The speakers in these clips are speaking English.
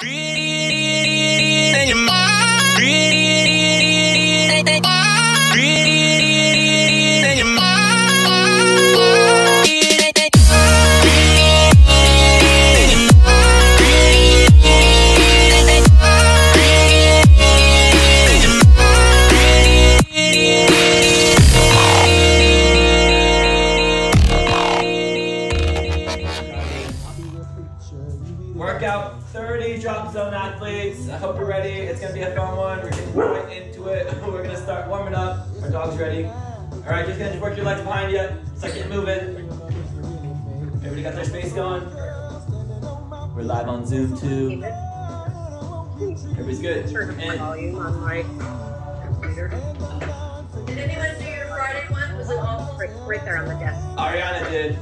Workout live on Zoom too. Everybody's good. Turn the And volume on my computer. Did anyone do your Friday one? Was it all right, right there on the desk? Ariana did.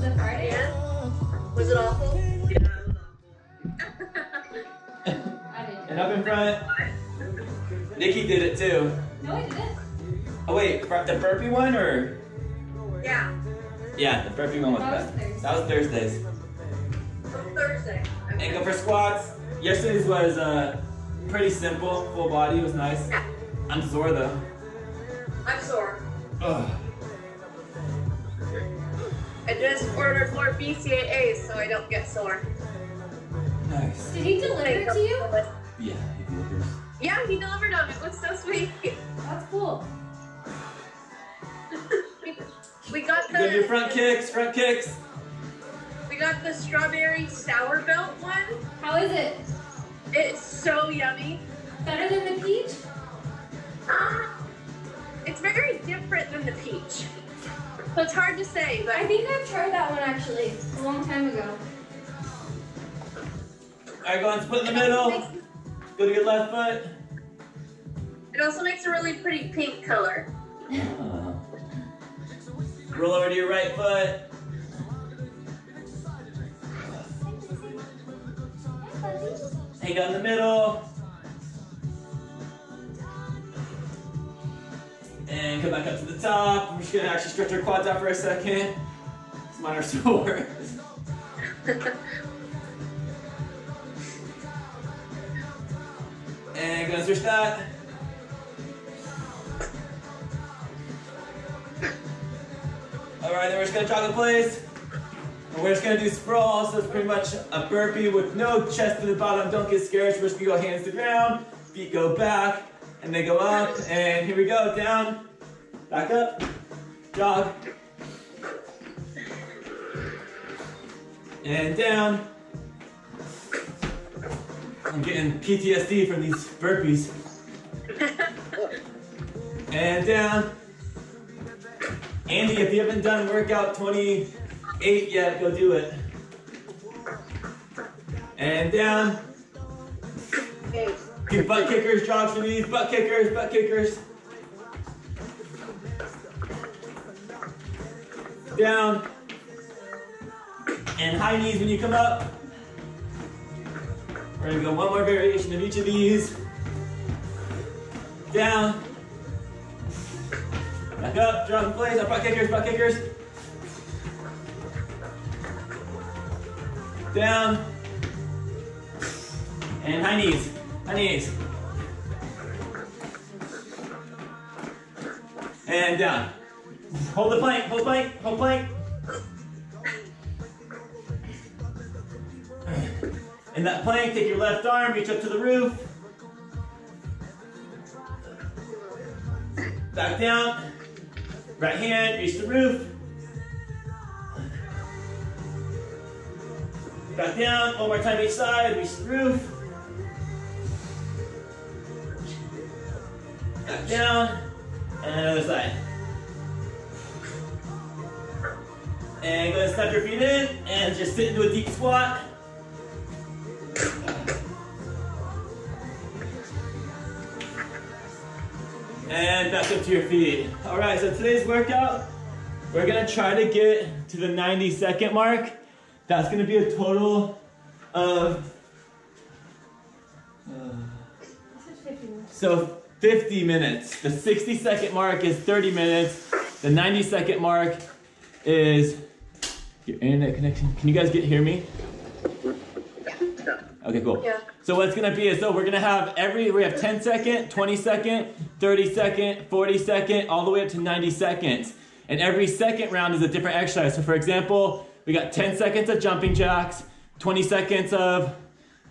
The Friday? Yeah. Was it awful? Yeah. I didn't. And up in front, Nikki did it too. No, I didn't. Oh wait, for the burpee one or? Yeah. Yeah, the burpee one was That was best. Thursday. That was Thursdays. On Thursday. And go for squats. Yesterday's was uh, pretty simple, full body was nice. Yeah. I'm sore though. I'm sore. Ugh. I just ordered more BCAAs so I don't get sore. Nice. Did he deliver it to you? Yeah, he delivers. Yeah, he delivered them. It was so sweet. That's cool. We got You got your front kicks, front kicks. We got the strawberry sour belt one. How is it? It's so yummy. Better than the peach? Ah, It's very different than the peach. So it's hard to say, but I think I've tried that one actually a long time ago. Alright, go on, split in the middle. Go to your left foot. It also makes a really pretty pink color. Uh, roll over to your right foot. Hang out the middle. And come back up to the top. We're just gonna actually stretch our quads out for a second. 'cause Mine are sore. and gonna switch that. All right, then we're just gonna jog in place. And we're just gonna do sprawl, so it's pretty much a burpee with no chest to the bottom. Don't get scared. So we're just gonna go hands to ground, feet go back, and they go up. And here we go, down, back up, jog, and down. I'm getting PTSD from these burpees. And down. Andy, if you haven't done workout 28 yet, go do it. And down. Okay. Do butt kickers, jogs for these, butt kickers, butt kickers. Down. And high knees when you come up. We're gonna go one more variation of each of these. Down. Back up, drop in place, butt kickers, butt kickers. Down. And high knees, high knees. And down. Hold the plank, hold plank, hold plank. In that plank, take your left arm, reach up to the roof. Back down. Right hand, reach the roof. Back down, one more time each side, reach the roof. Back down, and another side. And go ahead and step your feet in, and just sit into a deep squat. And back up to your feet. All right, so today's workout, we're gonna try to get to the 90 second mark. That's gonna be a total of, uh, so 50 minutes. The 60 second mark is 30 minutes. The 90 second mark is your internet connection. Can you guys get hear me? Okay, cool. Yeah. So what's gonna be is so we're gonna have every we have 10 second, 20 second, 30 second, 40 second, all the way up to 90 seconds. And every second round is a different exercise. So for example, we got 10 seconds of jumping jacks, 20 seconds of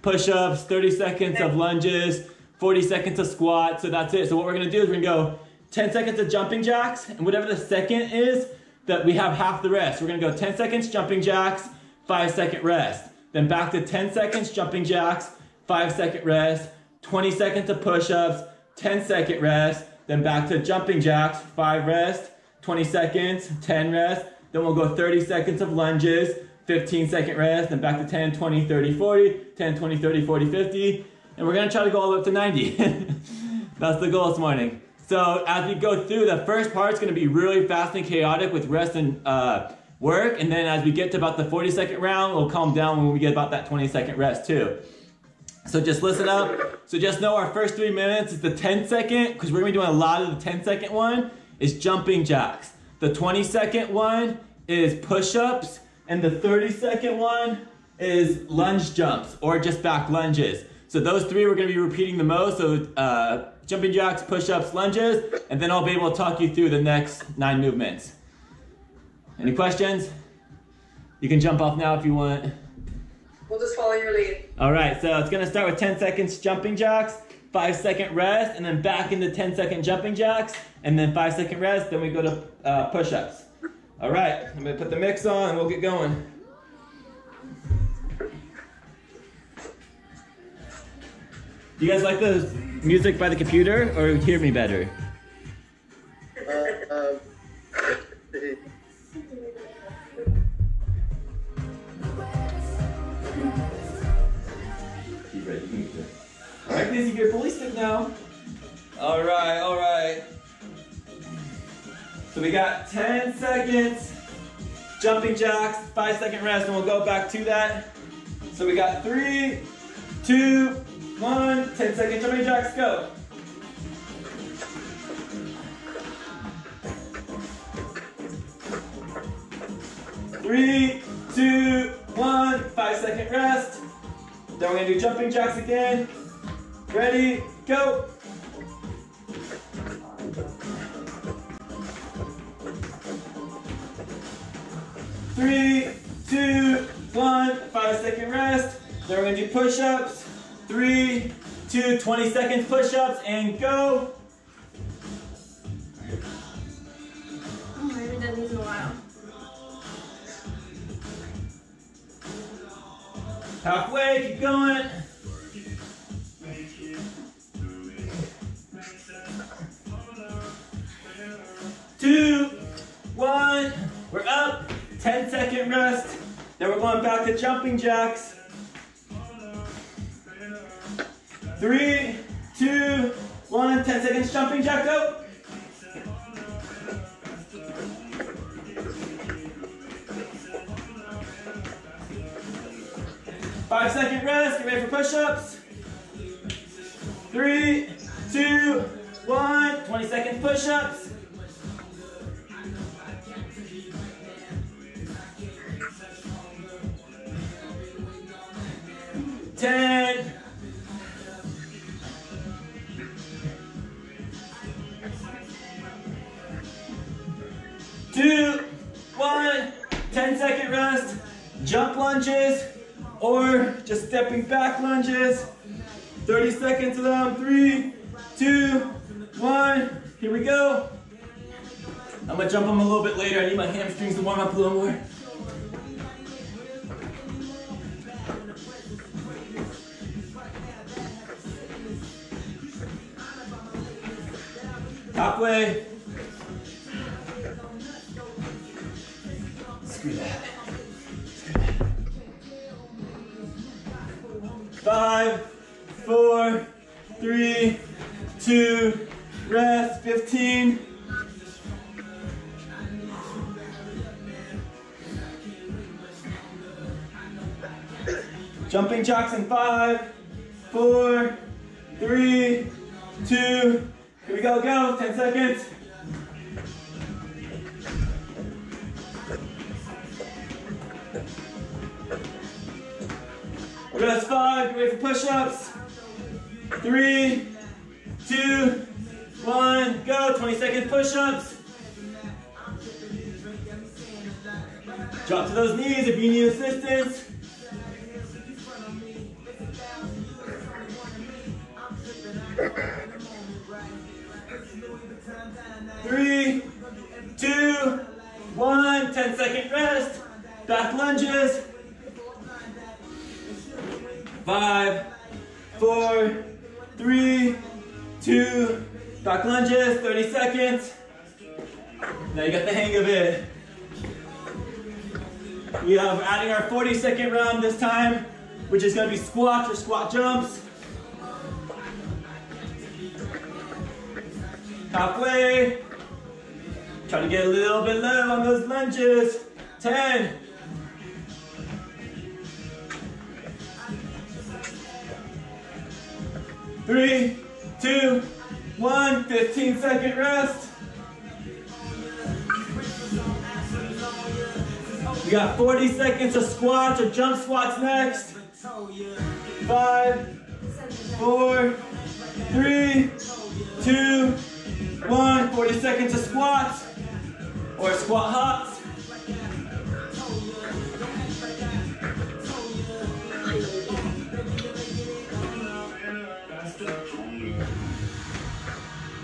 push-ups, 30 seconds of lunges, 40 seconds of squats. So that's it. So what we're gonna do is we're gonna go 10 seconds of jumping jacks, and whatever the second is, that we have half the rest. We're gonna go 10 seconds jumping jacks, five second rest. Then back to 10 seconds jumping jacks, five second rest, 20 seconds of push-ups, 10 second rest, then back to jumping jacks, five rest, 20 seconds, 10 rest, then we'll go 30 seconds of lunges, 15 second rest, then back to 10, 20, 30, 40, 10, 20, 30, 40, 50, and we're gonna try to go all the way up to 90. That's the goal this morning. So as we go through, the first part part's gonna be really fast and chaotic with rest and uh, work, and then as we get to about the 40 second round, we'll calm down when we get about that 20 second rest too. So just listen up. So just know our first three minutes is the 10 second, because we're gonna be doing a lot of the 10 second one, is jumping jacks. The 20 second one is push-ups, and the 30 second one is lunge jumps, or just back lunges. So those three we're gonna be repeating the most, so uh, jumping jacks, push-ups, lunges, and then I'll be able to talk you through the next nine movements. Any questions? You can jump off now if you want. We'll just follow your lead. All right, so it's gonna start with 10 seconds jumping jacks, five second rest, and then back into 10 second jumping jacks, and then five second rest, then we go to uh, push-ups. All right, I'm gonna put the mix on and we'll get going. Do you guys like the music by the computer or hear me better? Uh, um, right, Casey, get police stick now. All right, all right. So we got 10 seconds, jumping jacks, five second rest, and we'll go back to that. So we got three, two, one, 10 second jumping jacks, go. Three, two, one, five second rest. Then we're gonna do jumping jacks again. Ready, go. Three, two, one, five second rest. Then we're gonna do push-ups. Three, two, 20 seconds push-ups and go. Oh, I haven't done these in a while. Halfway, keep going. We're back to jumping jacks. Three, two, one, 10 seconds jumping jack, go. Five second rest, get ready for push-ups. Three, two, one, 20 second push-ups. Five, four, three, two, rest, 15. Jumping jacks in five, four, three, two, here we go, go, 10 seconds. Rest five, ready for push-ups. Three, two, one, go. 20 seconds push-ups. Drop to those knees if you need assistance. Three, two, one. 10 second rest. Back lunges. Five, four, three, two, back lunges, 30 seconds. Now you got the hang of it. We are adding our 40 second round this time, which is gonna be squats or squat jumps. Halfway. Try to get a little bit low on those lunges. 10. Three, two, one, 15 second rest. We got 40 seconds of squats or jump squats next. Five, four, three, two, one. 40 seconds of squats or squat hops.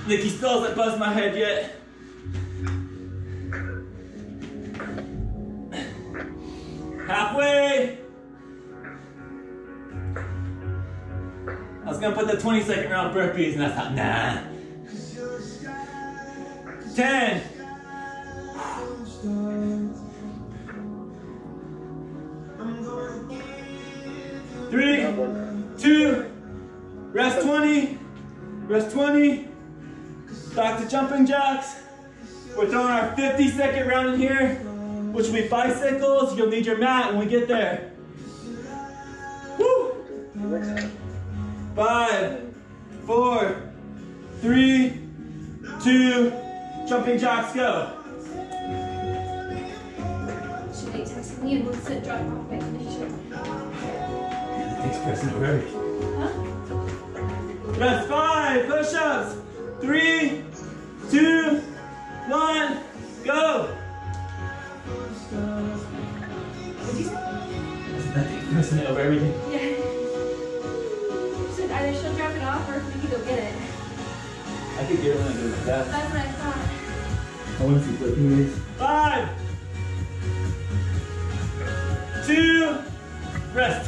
Nikki still hasn't buzzed my head yet. Halfway. I was gonna put the 20 second round burpees and that's not, nah. 10. Three, two, rest 20, rest 20, back to jumping jacks. We're throwing our 50 second round in here, which will be bicycles. You'll need your mat when we get there. Woo! Five, four, three, two, jumping jacks, go. Should be texting me and we'll sit drop off my condition. Thanks, President Rory. Huh? Rest five, push-ups. Three, two, one, go. What'd you say? That takes President over everything. Yeah. Said either she'll drop it off or we can go get it. I could get it when I go to desk. That's what I thought. I want to see flipping these. Five, two, rest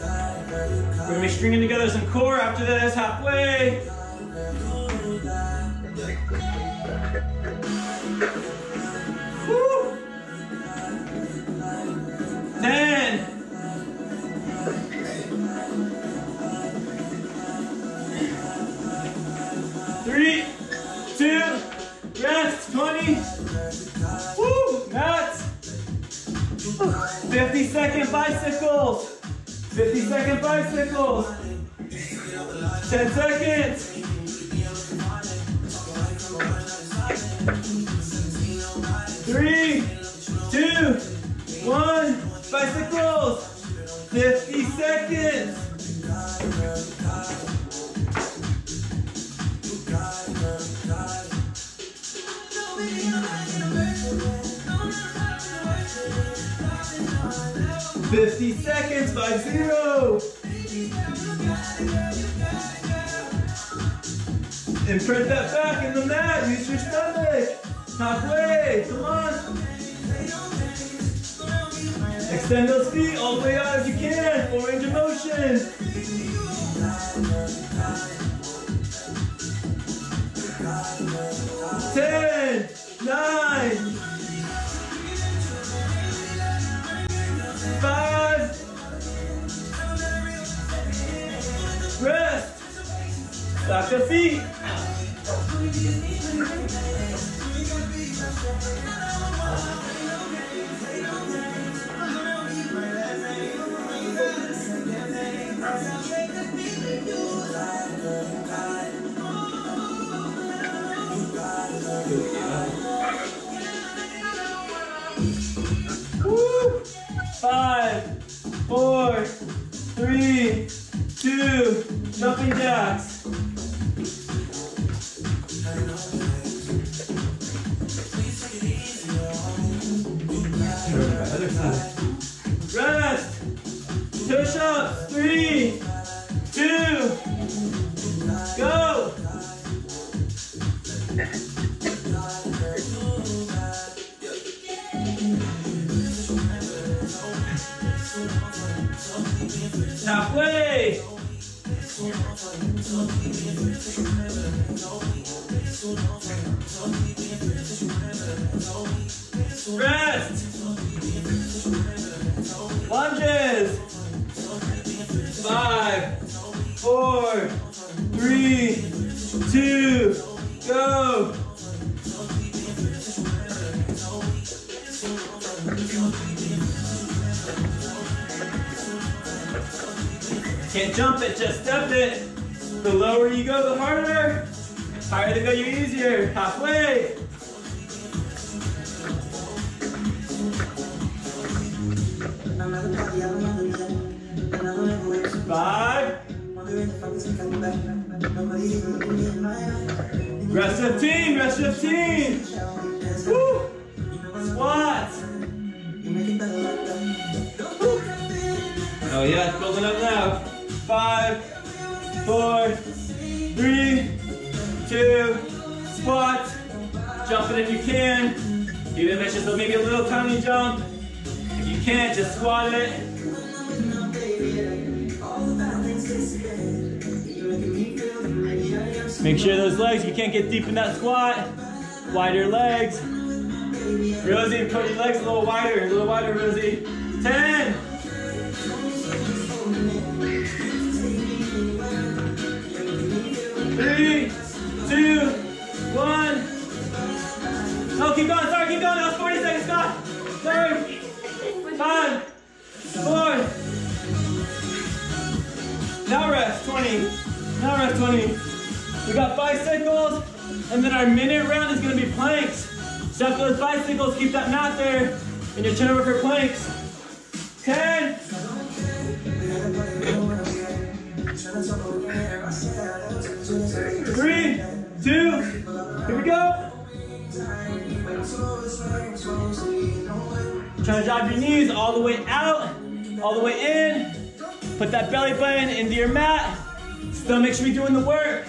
We're gonna be stringing together some core after this, halfway. Woo. 10. Three, two, rest, 20. Woo, nuts. 50 second bicycles. 50 second bicycles. 10 seconds. Three, two, one, bicycles. 50 seconds by zero. Imprint that back in the mat. Use your stomach. Halfway. Come on. Extend those feet all the way out if you can. Full range of motion. Ten, nine, five, rest. Stack the feet. Jumping jacks. Can't it, just step it. The lower you go, the harder. Higher to go, you easier. Halfway. Five. Rest 15, rest 15. Woo. Squats. Oh yeah, Jump it if you can. Even if it's just maybe a little tiny jump. If you can't, just squat it. Make sure those legs, you can't get deep in that squat. Wider legs. Rosie, put your legs a little wider, a little wider, Rosie. 10. Three, keep going, sorry, keep going. That was 40 seconds, stop. Sorry. Five, four. Now rest, 20. Now rest, 20. We got bicycles, and then our minute round is gonna be planks. Step those bicycles, keep that mat there, and your chin over for planks. 10. Three, two, here we go. Try to drive your knees all the way out, all the way in. Put that belly button into your mat. Make sure you're doing the work.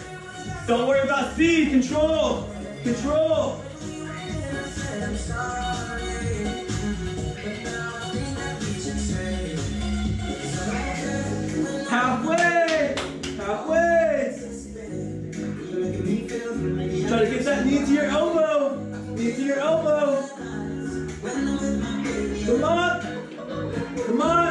Don't worry about speed, control, control. To your elbow. Come on, come on.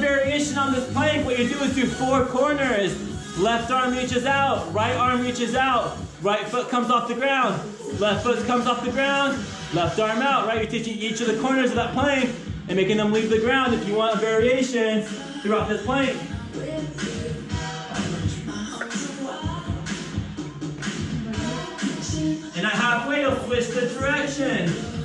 Variation on this plank, what you do is do four corners. Left arm reaches out, right arm reaches out, right foot comes off the ground, left foot comes off the ground, left arm out, right? You're teaching each of the corners of that plank and making them leave the ground if you want a variation throughout this plank. And at halfway, you'll switch the direction.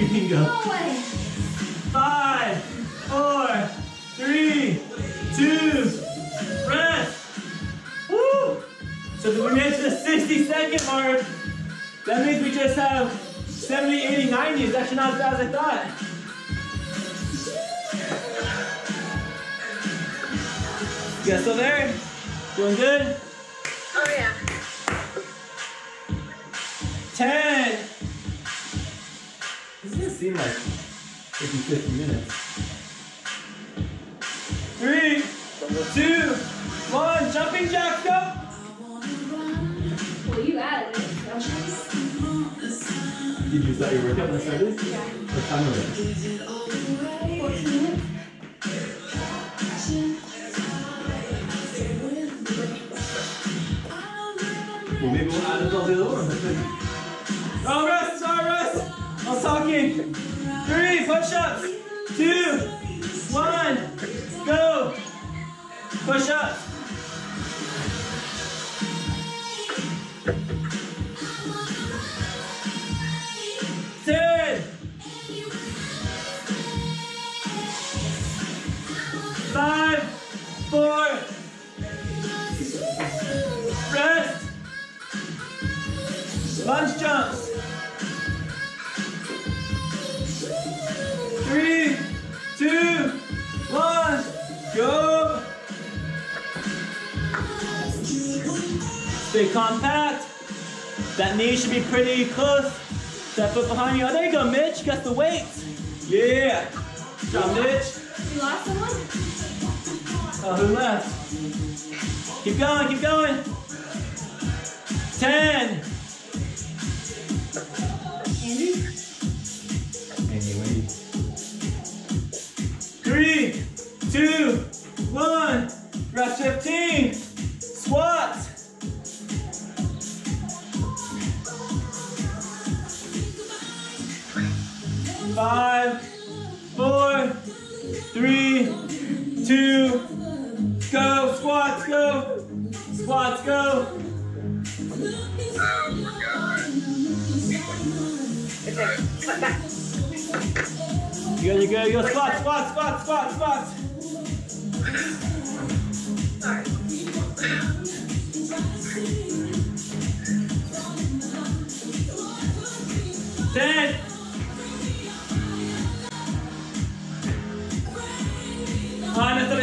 Your, where'd go? Go. Five, four, three, two, rest. Woo! So we to the 60 second mark. That means we just have 70, 80, 90. It's actually not as bad as I thought. You guys still there? Doing good? Oh yeah. 10. This seem like 50, 50 minutes. Three, two, one, jumping jacks, go! Well, you added it. Did you start your workout when I started? Yeah. What time was it? 14 minutes. Well, maybe we'll add it all the other ones. Oh, talking. Three, push ups. Two, one, go. Push pretty close. Step foot behind you. Oh, there you go, Mitch. Got the weight. Yeah. Good job, Mitch. You lost someone? Oh, who left? Keep going, keep going. 10,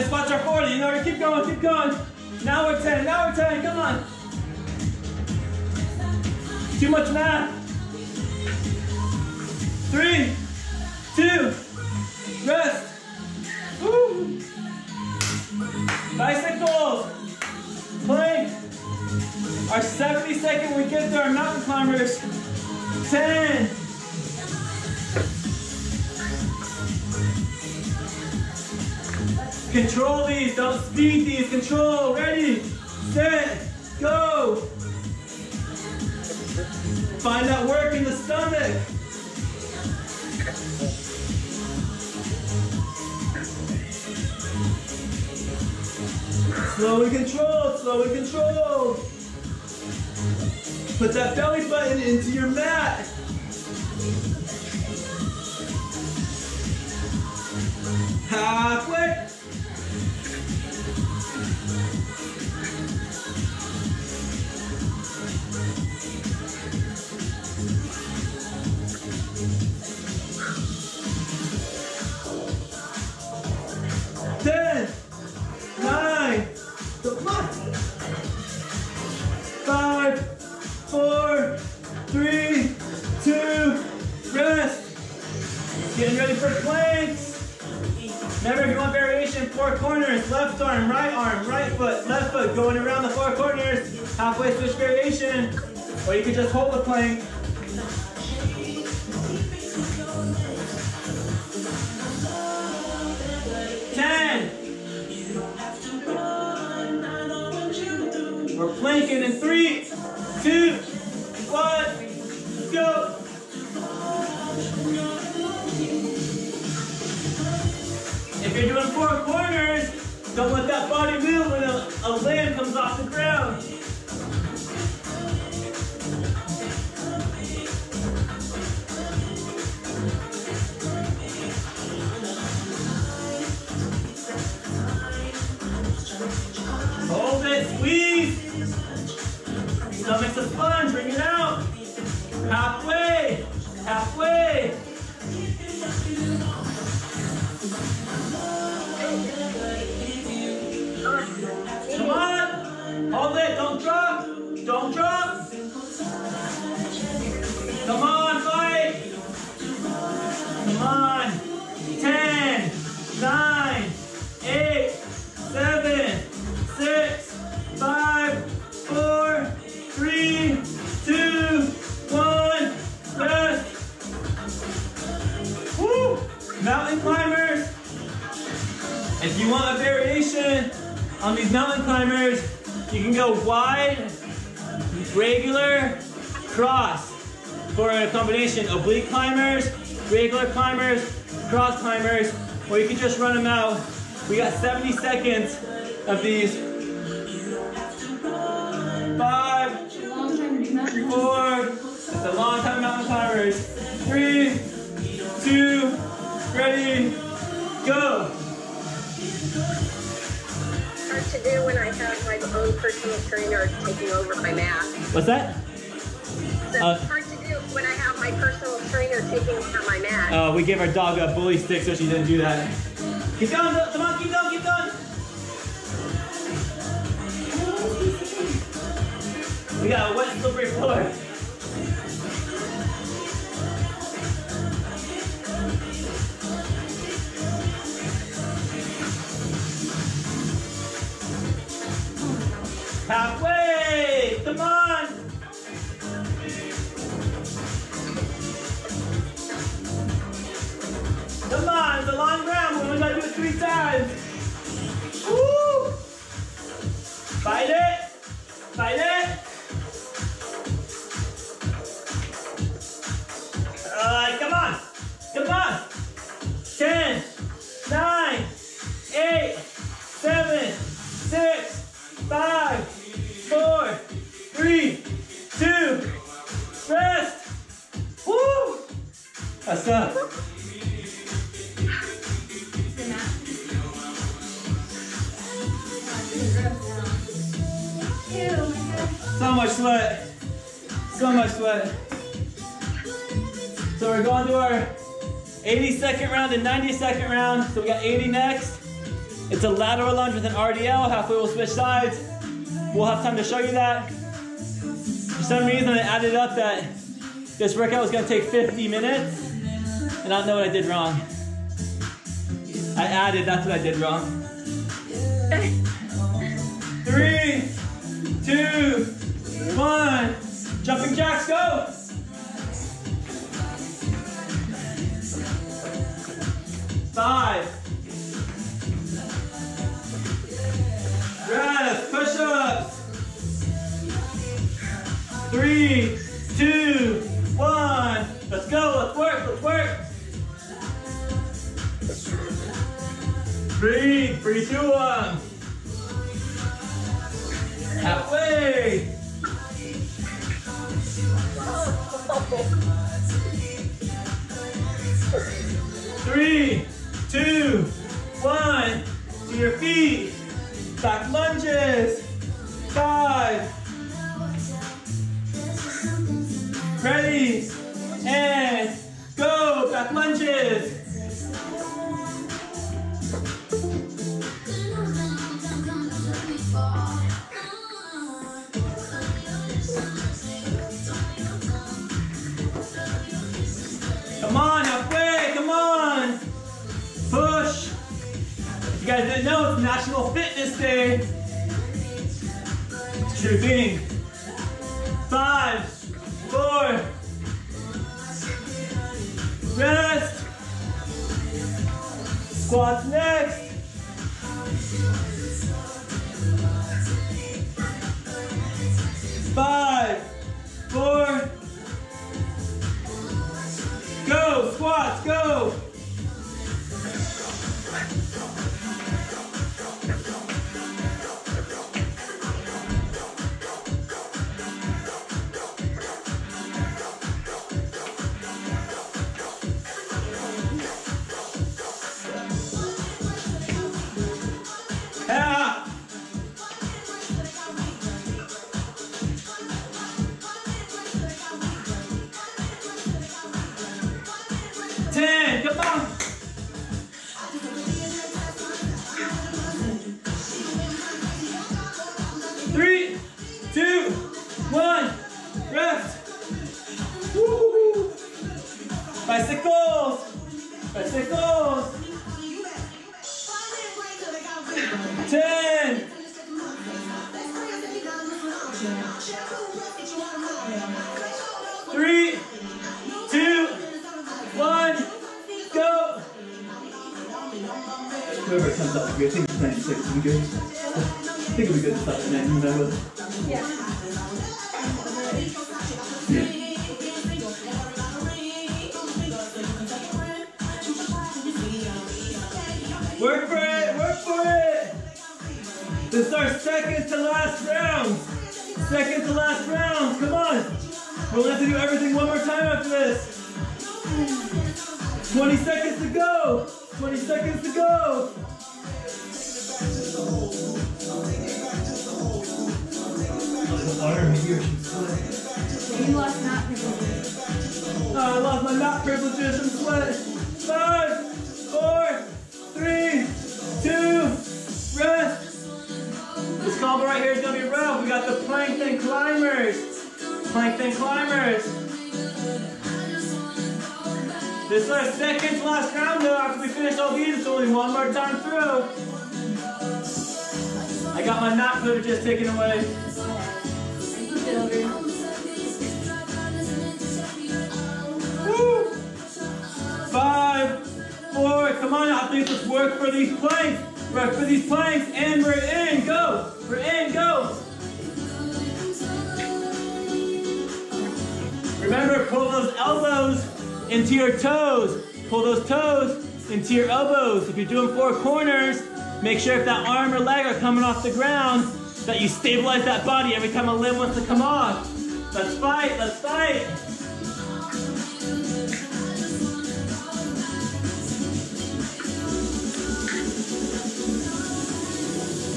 spots are 40. You know, keep going, keep going. Now we're 10, now we're 10, come on. Too much math. Three, two, rest. Woo. Bicycles, plank. Our 70 second we get to our mountain climbers. 10. Control these, don't speed these. Control, ready, set, go. Find that work in the stomach. Slow and controlled, slow and controlled. Put that belly button into your mat. Halfway. Remember, if you want variation, four corners, left arm, right arm, right foot, left foot, going around the four corners, halfway switch variation, or you could just hold the plank. Ten. We're planking in three, two, four corners, don't let that body move when a, a limb comes off the ground. Hold it, squeeze. Stomach's a sponge, bring it out. Halfway, halfway. You can go wide, regular, cross for a combination oblique climbers, regular climbers, cross climbers, or you can just run them out. We got 70 seconds of these. Five, four, it's a long time mountain climbers. Three, two, ready, go. To do when I have my own personal trainer taking over my mat. What's that? So Uh, it's hard to do when I have my personal trainer taking over my mat. Uh, we gave our dog a bully stick so she didn't do that. Keep going, come on, keep going, keep going. We got a wet slippery floor. Halfway! Come on! Come on, it's a long round. We only gotta do it three times. Woo! Fight it! Fight it! Alright, come on! Come on! Ten, nine, eight, seven, six, five, four, three, two, rest! Woo! That's up. So much sweat. So much sweat. So we're going to our 80 second round and 90 second round. So we got 80 next. It's a lateral lunge with an RDL. Halfway we'll switch sides. We'll have time to show you that. For some reason I added up that this workout was gonna take 50 minutes. And I don't know what I did wrong. I added, that's what I did wrong. Three, two, one. Jumping jacks, go. Five. Rest, push ups. Three, two, one. Let's go, let's work, let's work. Breathe, breathe through them. Halfway. Three, two, one. To your feet. Back lunges. Five. Ready. And go. Back lunges. Come on, halfway, come on. Push. You guys didn't know it's National Fitness Day. It's true thing. Three, two, one, go. Whoever comes up here, I think it's 96 would be good. I think it would be good to start at 90, you know, Yeah. yeah. Work for it, work for it. This is our second to last round. Second to last round, come on. We'll have to do everything one more time after this. 20 seconds to go. 20 seconds to go. You lost not privileges. Oh, I lost my knot privileges from sweat. Five, combo right here is gonna be rough. We got the plankton climbers. Plankton climbers. This is our second to last round though. After we finish all these, it's only one more time through. I got my knot just taken away. Woo! Five, four, come on athletes, let's work for these planks. Work for these planks, and we're in, go! We're in, go! Remember, pull those elbows into your toes. Pull those toes into your elbows. If you're doing four corners, make sure if that arm or leg are coming off the ground, that you stabilize that body every time a limb wants to come off. Let's fight, let's fight.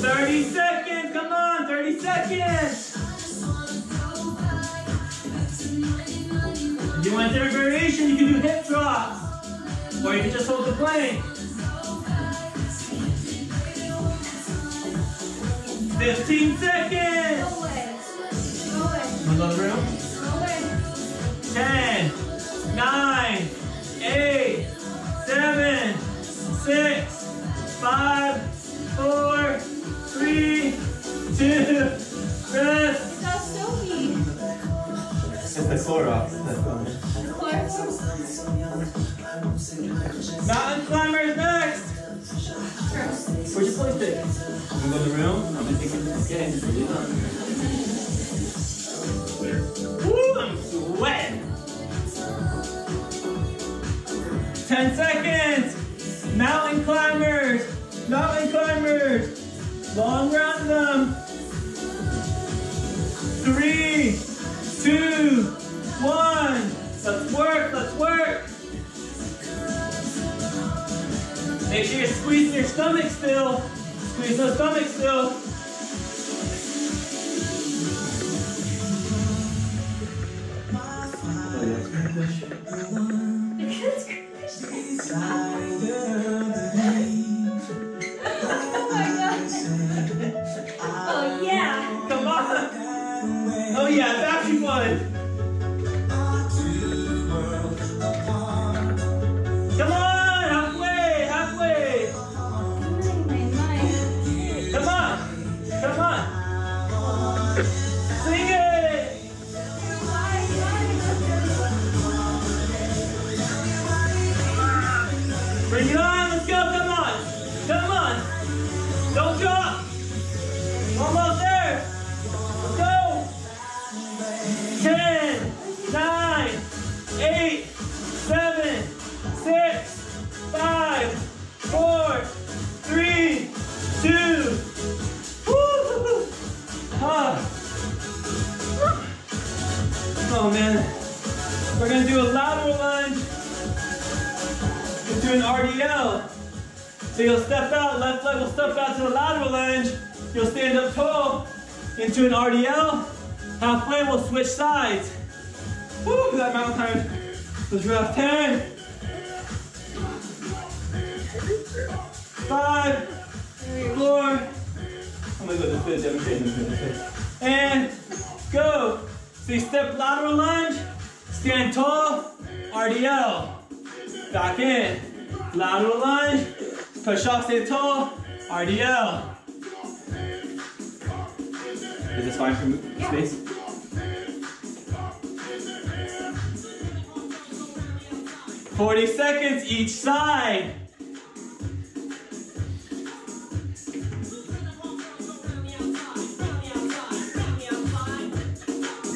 Thirty seconds, you want different variation, you can do hip drops. Or you can just hold the plank. 15 seconds. Go away. Go away. Another room? Go away. 10, 9, 8, 7, 6, 5, 4, 3, 2, rest. Stop Sophie. It's the Clorox. Mountain climbers next. Where's your play stick? You go to the room? I'm gonna take it. Okay. Woo, I'm sweating. 10 seconds. Mountain climbers. Mountain climbers. Long round them. Three, two, one. Let's work, let's work. Make sure you're squeezing your stomach still. Squeeze the stomach still. Oh So you'll step out, left leg will step out to the lateral lunge. You'll stand up tall into an RDL. Halfway, we'll switch sides. Woo, that mountain climb was rough. 10, five, four, I'm gonna go demonstrate this way. And go. So you step lateral lunge, stand tall, RDL. Back in. Lateral lunge, push off, stand tall, RDL. Is this fine for mo- space? Forty seconds each side.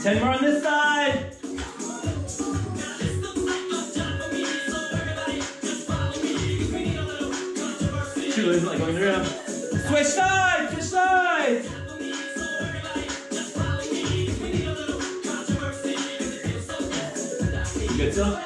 Ten more on this side. Is like going around. Switch sides, switch sides. Good still?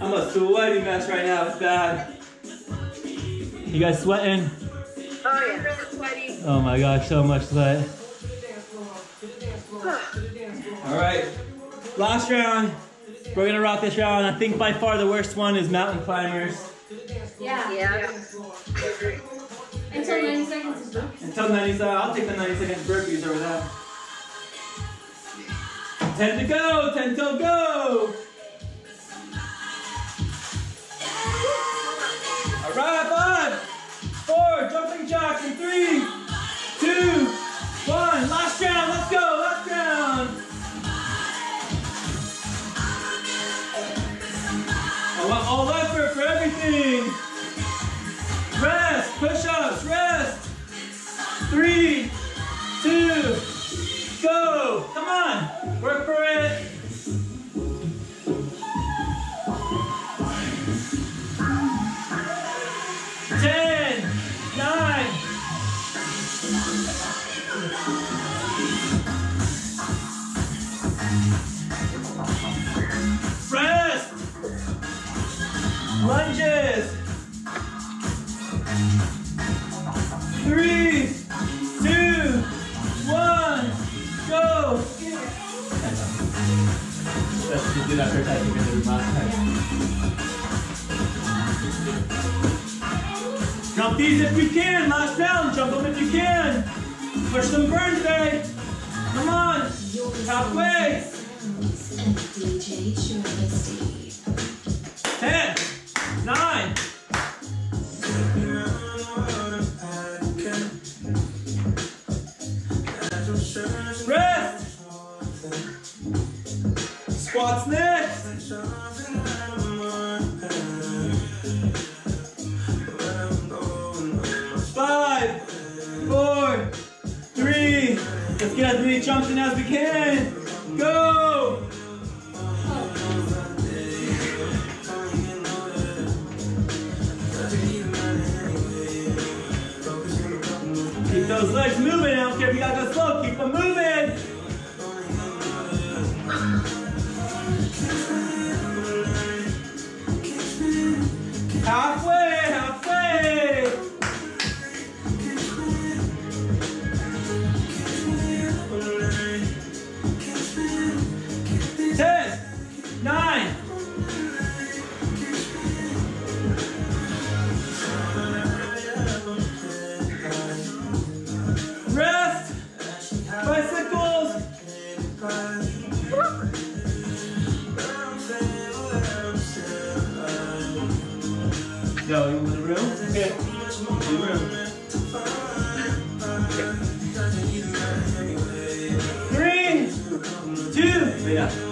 I'm a sweaty mess right now, it's bad. You guys sweating? Oh, yeah. Really sweaty. Oh my gosh, so much sweat. All right, last round. We're gonna rock this round. I think by far the worst one is mountain climbers. Yeah. Yeah. Until 90 seconds is done. Until 90 seconds, I'll take the 90 second burpees over that. 10 to go, 10 till go. All right, five, four, jumping jacks in three, two, one. Last round, let's go, last round. I want all effort for everything. Rest, push-ups, rest. Three, two, go. Come on, work for it. Lunges. Three, two, one, go. Let's do that time because it was last. Jump these if you can. Last round. Jump them if you can. Push some burn today. Come on. Halfway. Ten, nine, rest. Squats next. Five, four, three. Let's get as many jumps in as we can. If you gotta go slow. Keep them moving. Yeah.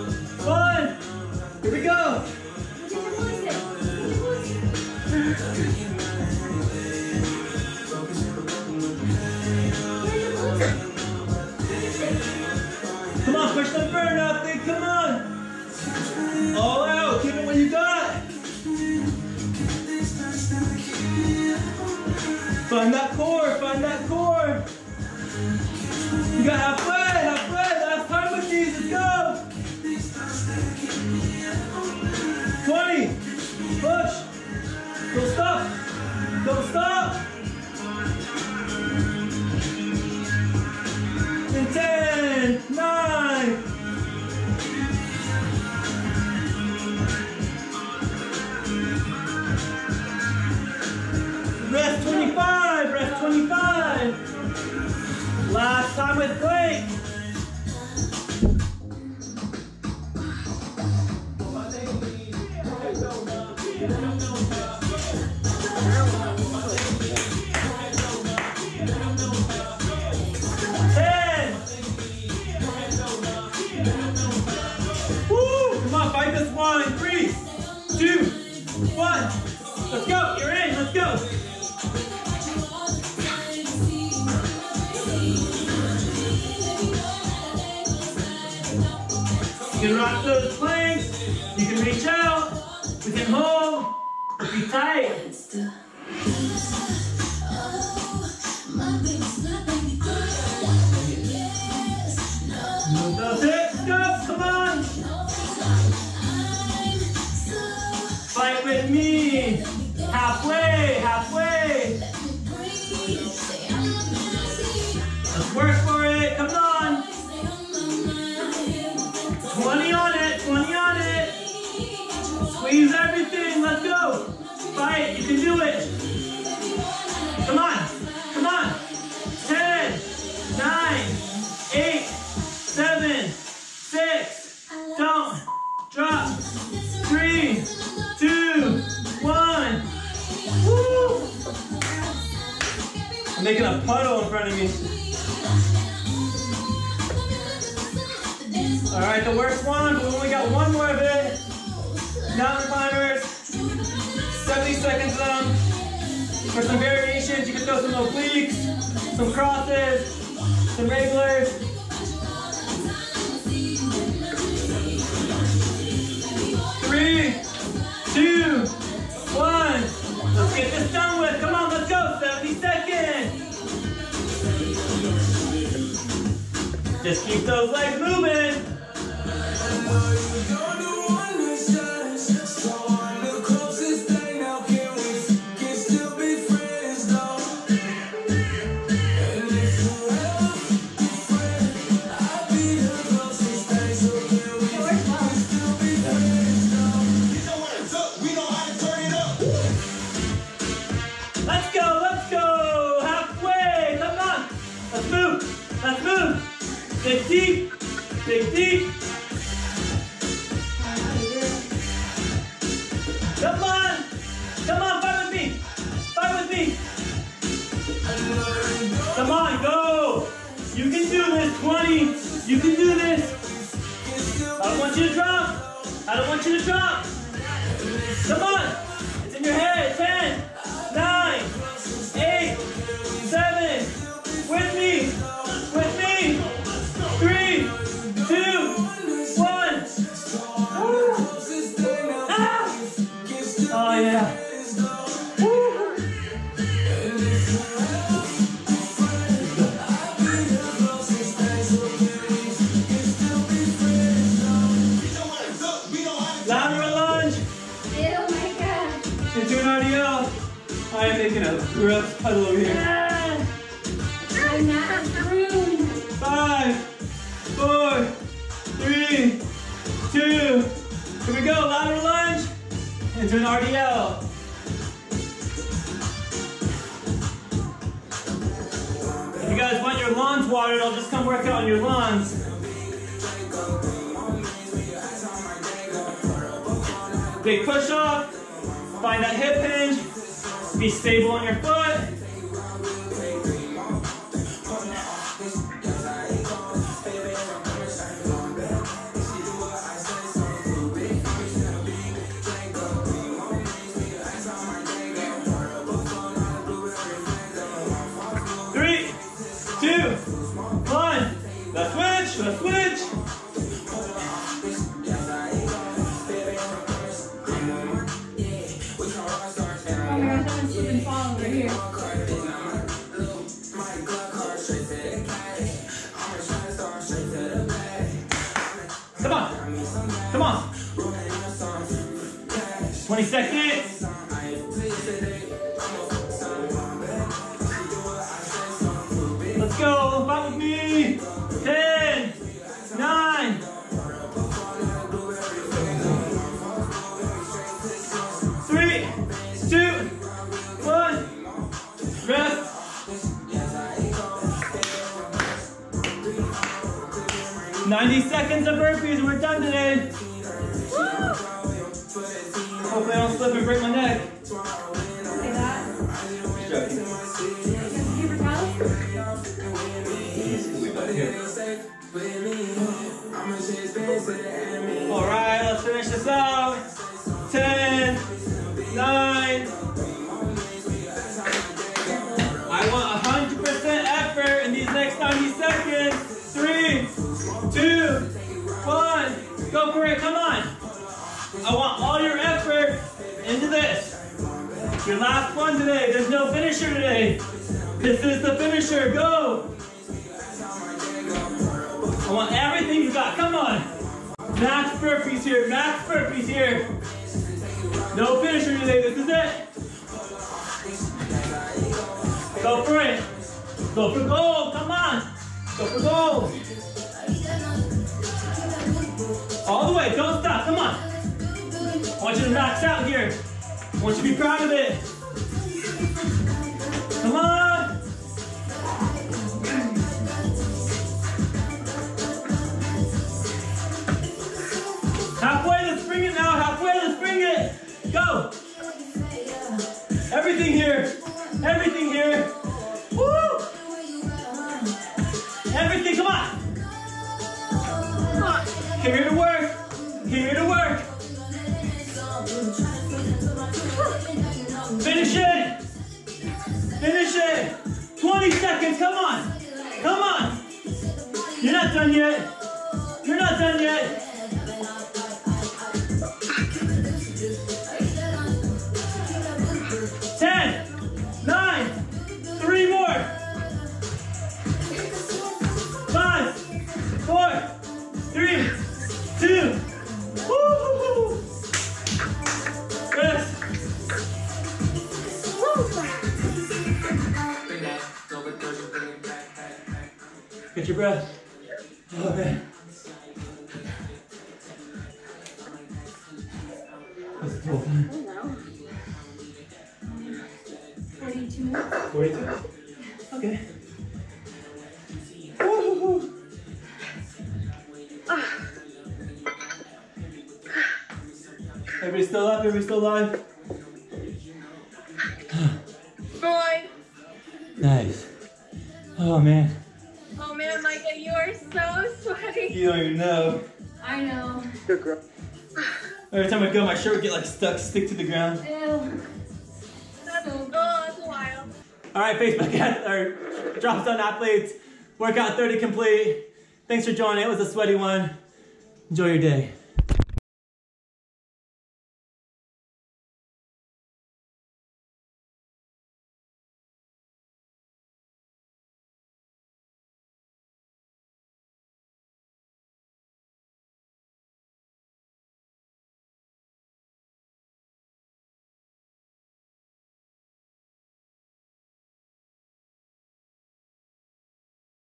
reach out, we can hold, we tight. Use everything. Let's go. Fight. You can do it. Come on. Come on. Ten, nine, eight, seven, six. Don't drop. Three, two, one. Woo! I'm making a puddle in front of me. All right, the worst one, but we only got one more of it. Mountain climbers. 70 seconds left. For some variations, you can throw some obliques, some crosses, some regulars. Three, two, one. Let's get this done with. Come on, let's go. 70 seconds. Just keep those legs moving. on your lungs. Big push up. Find that hip hinge. Be stable on your foot. Let's go. Fight with me. 10, 9, three, two, one. Rest. Ninety seconds of burpees. We're done today. Slip and break my neck. All right, let's finish this out. 10, 9. I want 100% effort in these next 90 seconds. Three, two, one. Go for it, come on. Your last one today. There's no finisher today. This is the finisher. Go. I want everything you got. Come on. Max burpees here. Max burpees here. No finisher today. This is it. Go for it. Go for gold. Come on. Go for gold. All the way. Don't stop. Come on. I want you to max out here. I want you to be proud of it. Come on. Halfway, let's bring it now. Halfway, let's bring it. Go. Everything here. Everything here. Woo! Everything, come on. Come on. Came here to work. Here to work. 20 seconds, come on. Come on. You're not done yet. You're not done yet. Stuck, stick to the ground. That's. All right, Facebook or Drop Zone Athletics. Workout 30 complete. Thanks for joining. It was a sweaty one. Enjoy your day.